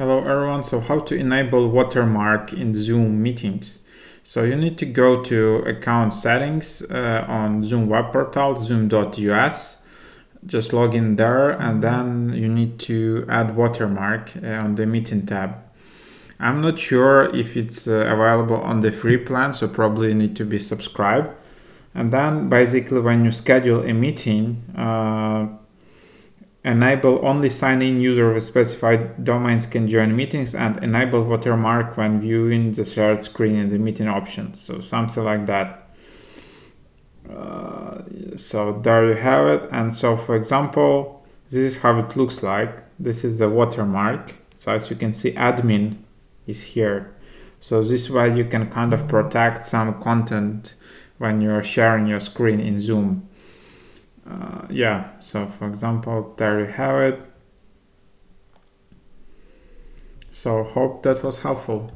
Hello everyone, so how to enable watermark in Zoom meetings. So you need to go to account settings uh, on Zoom web portal, zoom.us. Just log in there and then you need to add watermark uh, on the meeting tab. I'm not sure if it's uh, available on the free plan, so probably you need to be subscribed. And then basically when you schedule a meeting, uh, enable only sign-in user with specified domains can join meetings and enable watermark when viewing the shared screen in the meeting options so something like that. Uh, so there you have it. And so for example this is how it looks like. This is the watermark. So as you can see admin is here. So this way you can kind of protect some content when you're sharing your screen in zoom uh, yeah so for example there you have it so hope that was helpful